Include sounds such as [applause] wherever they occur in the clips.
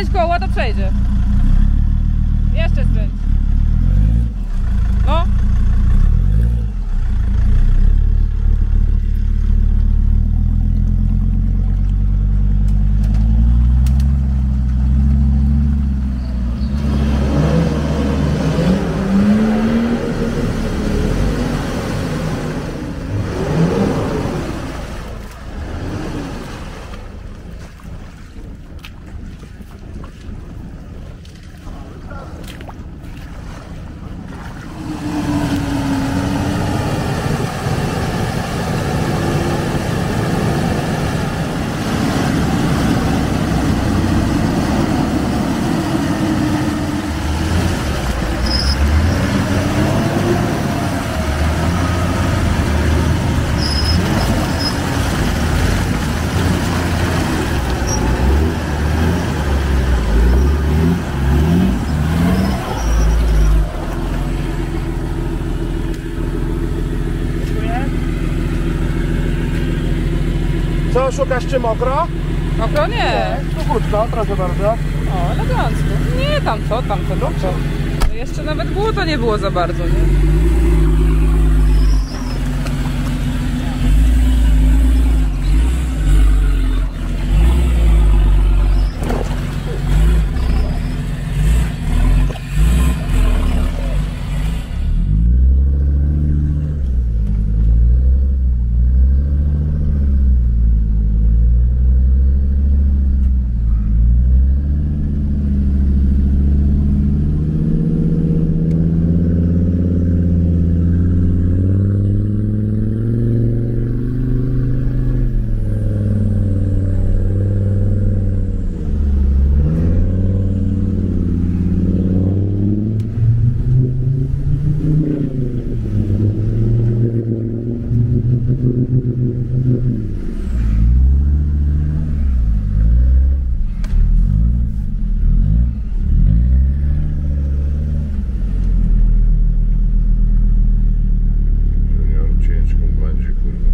skręć koło, to przejdzie. Jeszcze skręć. Szukasz czy mokro? Mokro nie. Suchutko, proszę bardzo. O, elegancko. Nie, tam co, tam co. To Jeszcze nawet błoto nie było za bardzo, nie? Junior ciężką będzie, kurwa.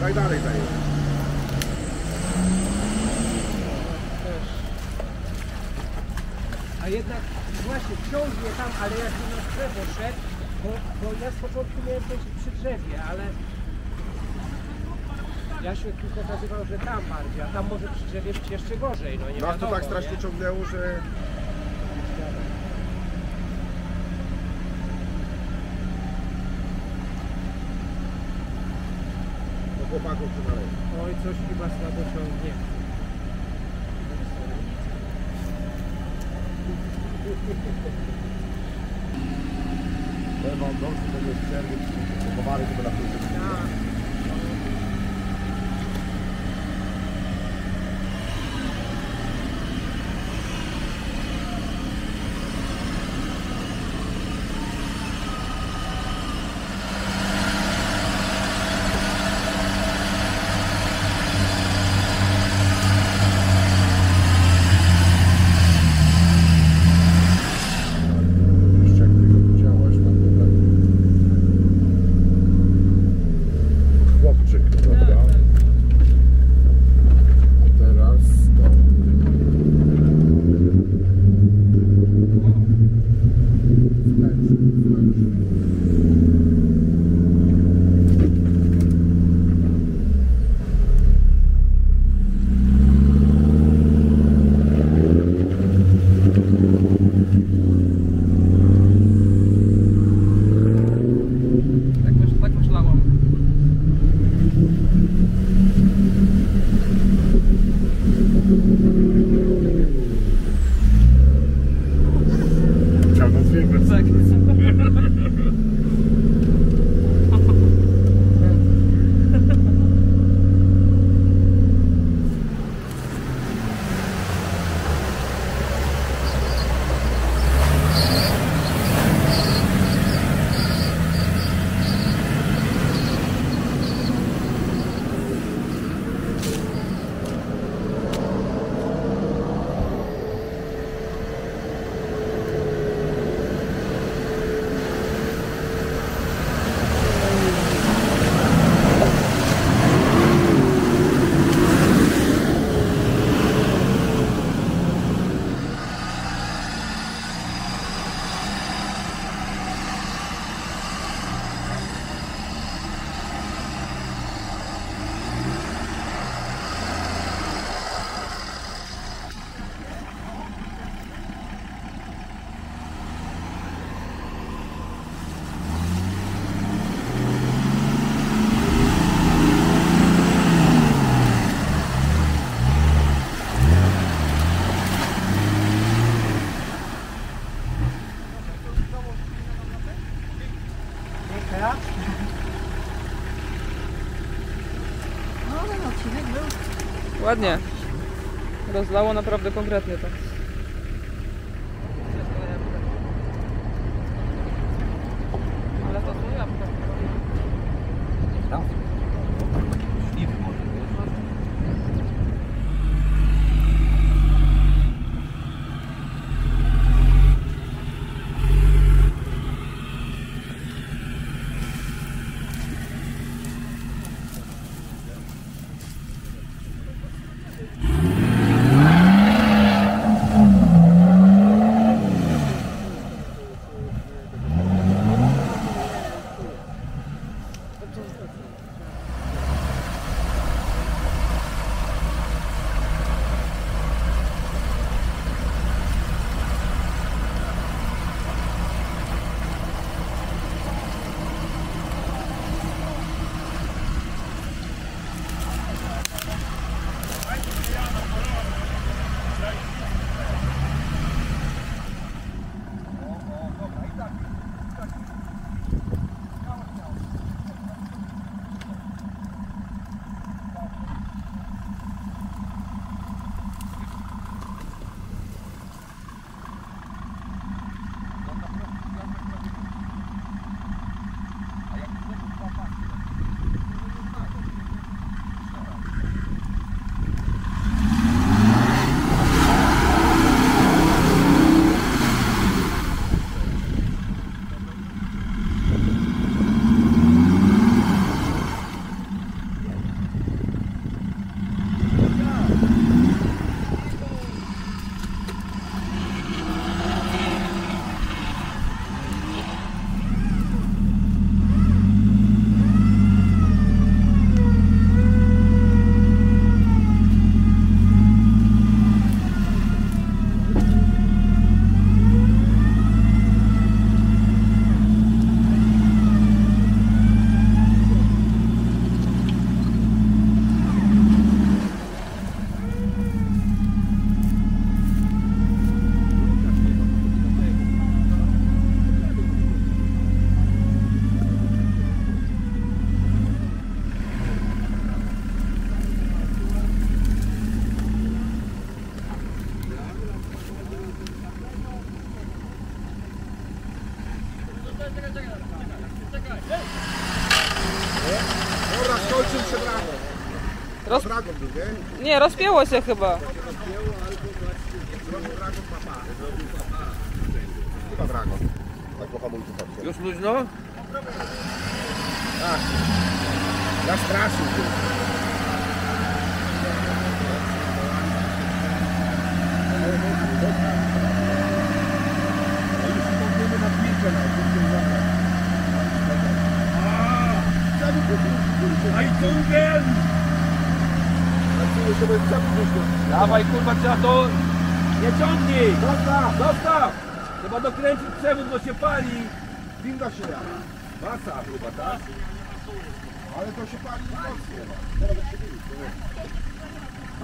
Daj dalej, daj. Właśnie ciągnie tam, ale jak na drzewo szedł, bo, bo ja z początku miałem być przy drzewie, ale Jasiu tu pokazywał, że tam bardziej, a tam może przy drzewie być jeszcze gorzej, no nie Nas to wiadomo, tak strasznie nie? ciągnęło, że... Do chłopaków to należy. Oj, coś chyba słabo ciągnie. Wam, dobrze, że jest przerwy, powary to na Ładnie. Rozlało naprawdę konkretnie to. Nie? Rozpięło się chyba. Chyba dragą. Tak po hamulcu patrzę. Już luźno? Zastraszył się. Ajtungen! Dawaj kurwa, trzeba to... Nie ciągnij! Zostaw! Zostaw! Trzeba dokręcić przewód, bo się pali. Winda się jara. Masa chyba, tak? Ale to się pali mocno.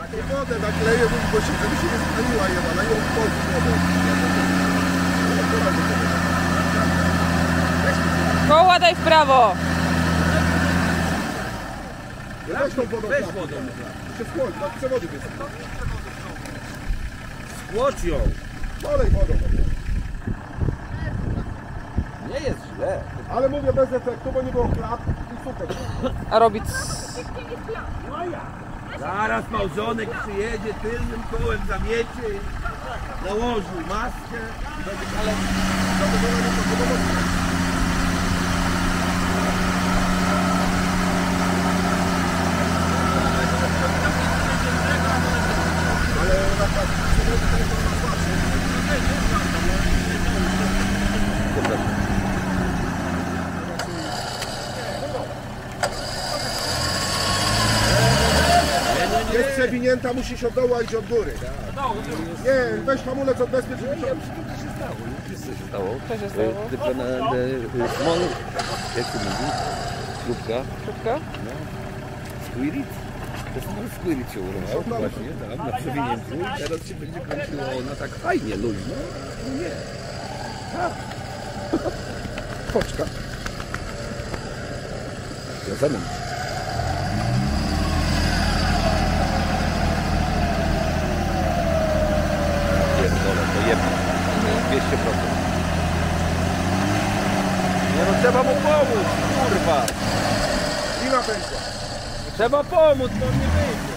A tę wodę nakleję, bo się, żeby się nie spaliła jedna, na nią wchodzi wodę. Koła daj w prawo. Weź tą Się wchłodzi, tak przewody jest. Skłocz ją. Olej wodą. Nie jest źle. Ale mówię bez efektu, bo nie było klap i super. A robić... Zaraz małżonek przyjedzie, tylnym kołem zamiecie, nałożył maskę. Ale Jest przewinięta, musisz od dołu, a iść od góry. Nie, weź hamulec odbezpiecz. się- co się stało? Co się stało? Tylko na, na small, jak to mówi? Lubka, Szybko? squirit. To small squirit się urwał właśnie, tak, na przewinięciu. Teraz się będzie kręciło ona tak fajnie, luźno. No nie. Poczka. Ja za 200%. Nie no, trzeba mu pomóc, kurwa. Lina pękła. Trzeba pomóc, bo on nie wyjdzie.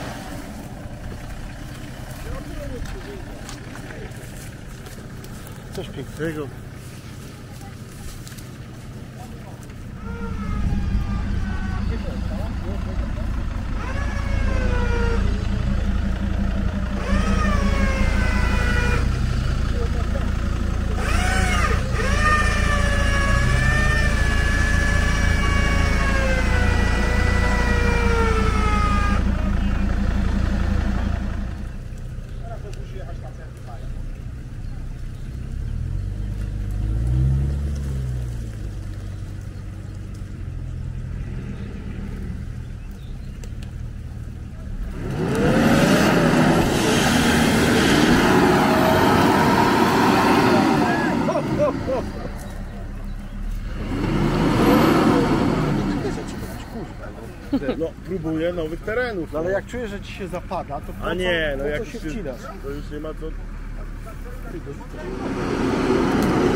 Coś pięknego. No, próbuję nowych terenów. No ale jak czujesz, że ci się zapada, to po A nie, no po jak się wcinasz? To już nie ma co... To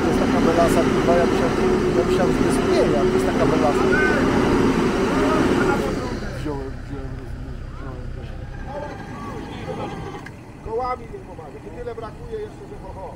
jest taka belasa, chyba ja myślałem, ja myślałem, że to jest mniej, to jest taka belasa. Wziąłem, wziąłem, wziąłem. Kołami nie pomaga. Tyle brakuje jeszcze, że ho, ho.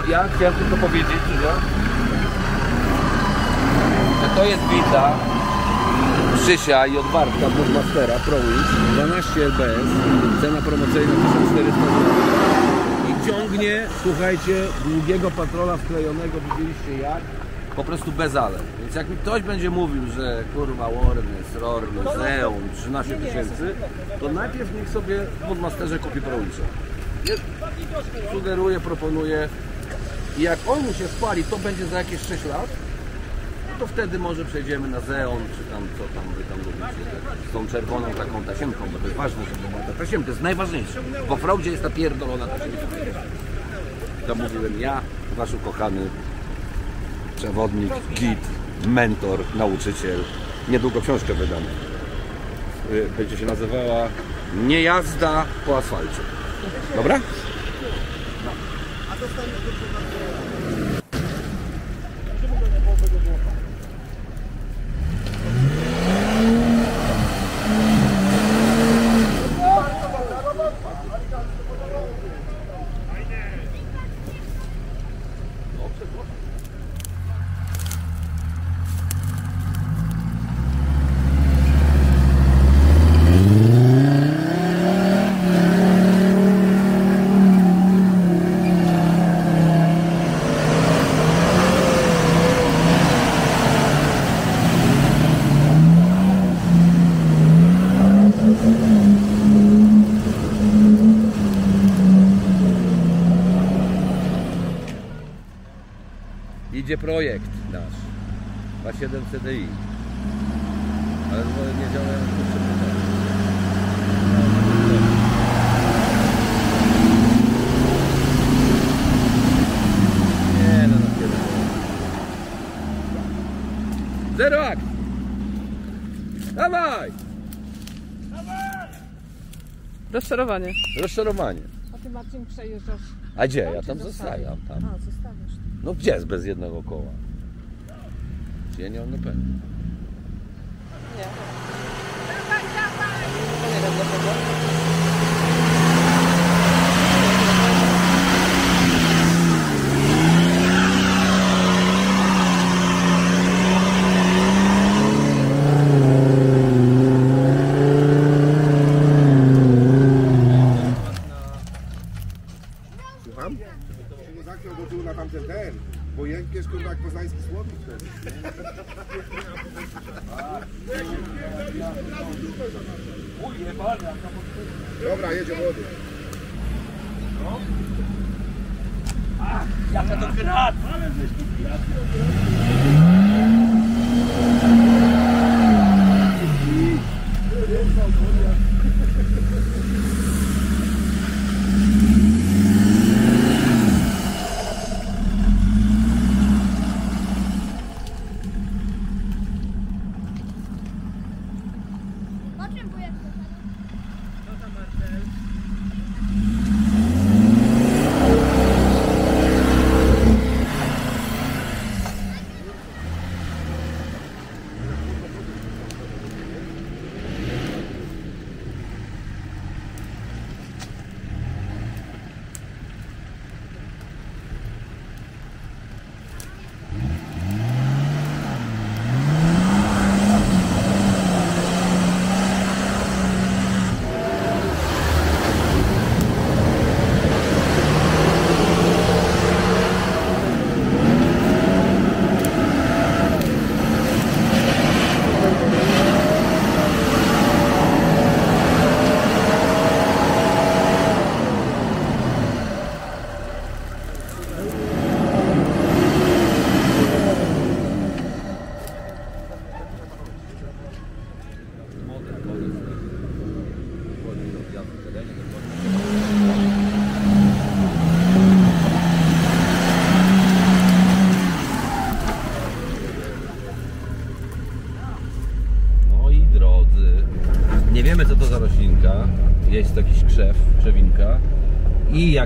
Ja chciałem tylko powiedzieć, że, że to jest winda Krzysia i odwartka Budmastera ProWish 12 LBS, cena promocyjna 1400 zł i ciągnie, słuchajcie, długiego patrola wklejonego, widzieliście jak? Po prostu bez ale. Więc jak mi ktoś będzie mówił, że kurwa Warnes, Rorny, Zeon 13 tysięcy, to najpierw niech sobie w Budmasterze kupi ProWisha. Nie- Sugeruję, proponuję i jak on się spali, to będzie za jakieś 6 lat, no to wtedy może przejdziemy na Zeon, czy tam co tam wy tam tak, z tą czerwoną taką tasiemką, bo to jest ważne, żeby była ta tasiemka, to jest najważniejsze. Bo w Fraudzie jest ta pierdolona tasiemka. To mówiłem ja, wasz ukochany przewodnik, gid, mentor, nauczyciel. Niedługo książkę wydamy. Y, Będzie się nazywała Nie jazda po asfalcie. Dobra? とさんのことなんで。Ma 7 CDI. Ale w niedzielę to przeczytam. Nie no, no. Zero akt! Dawaj! Rozczarowanie. Rozczarowanie. A ty Marcin przejeżdżasz. A gdzie? Ja tam zostaję. Tam. A, zostawiasz. No gdzie jest bez jednego koła? Czy ja nie mam Ja, das ist doch Granat.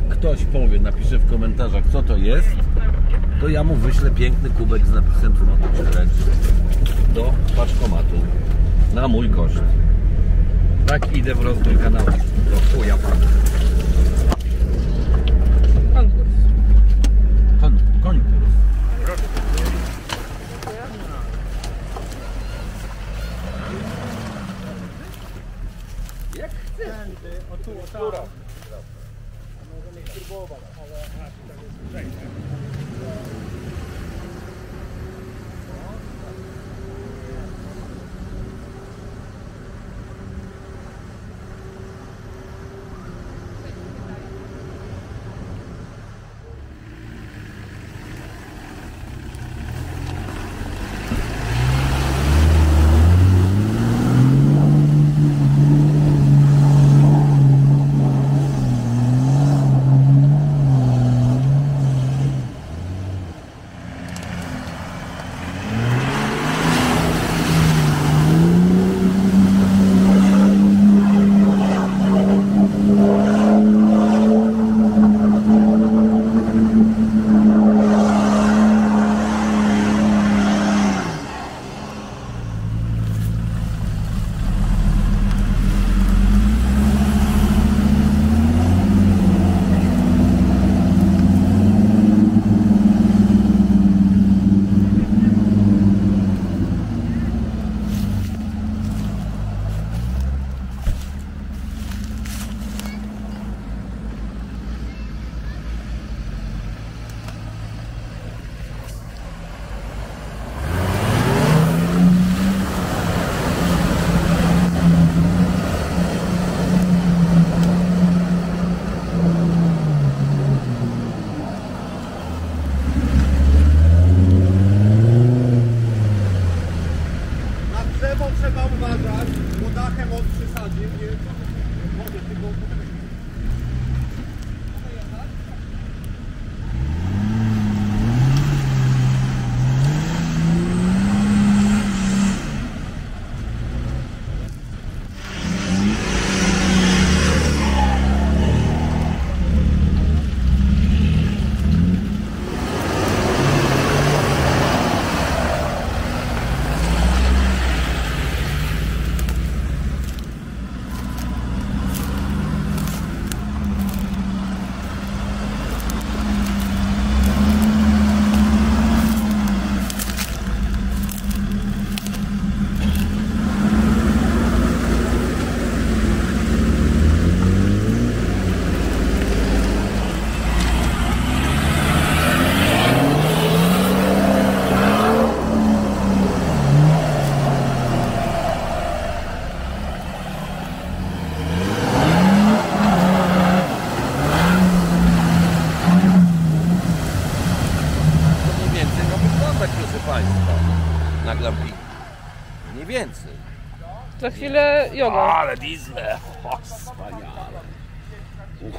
Ktoś powie, napisze w komentarzach co to jest, to ja mu wyślę piękny kubek z napisem Złoty Challenge do paczkomatu na mój koszt. Tak idę w rozwój kanału. Do chuja pan. Państwa na glampingu. Mniej więcej. Za chwilę joga. Ale diesle! [laughs] O, wspaniale. Uff.